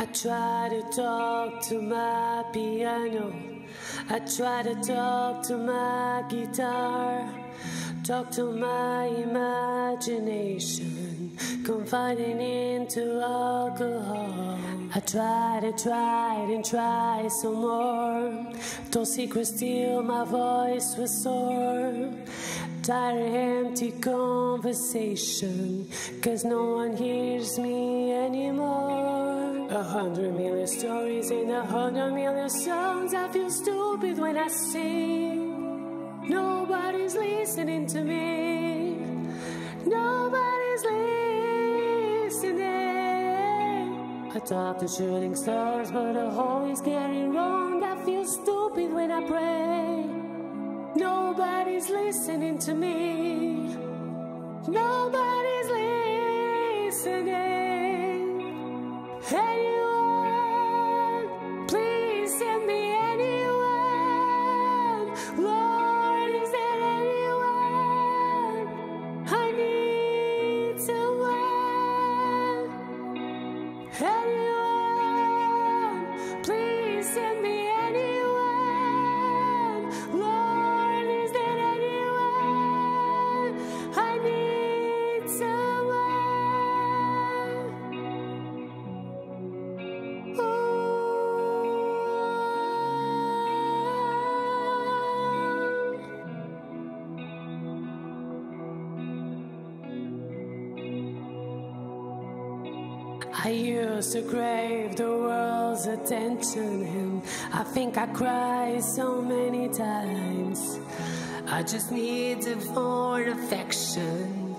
I try to talk to my piano. I try to talk to my guitar. Talk to my imagination. Confiding into alcohol. I try to try and try some more. Those secrets steal my voice was sore. Tired empty conversation. Cause no one hears me. A hundred million stories in a hundred million songs. I feel stupid when I sing. Nobody's listening to me. Nobody's listening. I talk to shooting stars, but the whole is getting wrong. I feel stupid when I pray. Nobody's listening to me. Nobody's listening. I used to crave the world's attention, and I think I cried so many times. I just needed more affection,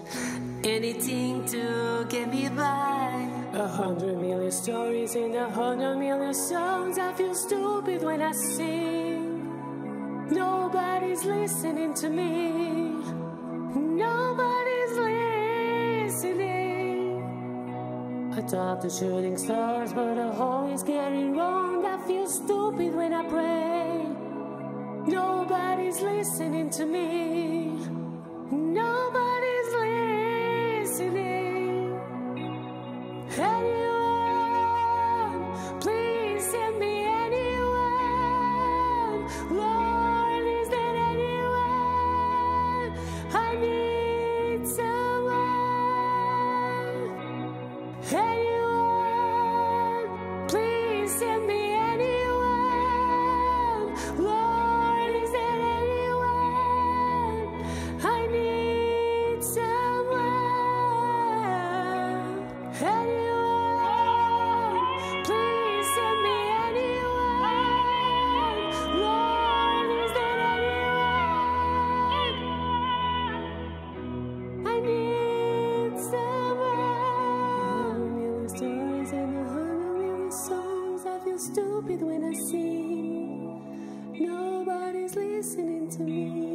anything to get me by. A hundred million stories in a hundred million songs. I feel stupid when I sing. Nobody's listening to me. Nobody's Taught to shooting stars, but I always get it wrong. I feel stupid when I pray. Nobody's listening to me. Nobody's listening. Anyone, please send me anyone. Lord, is there anyone I need? stupid when I sing. Nobody's listening to me.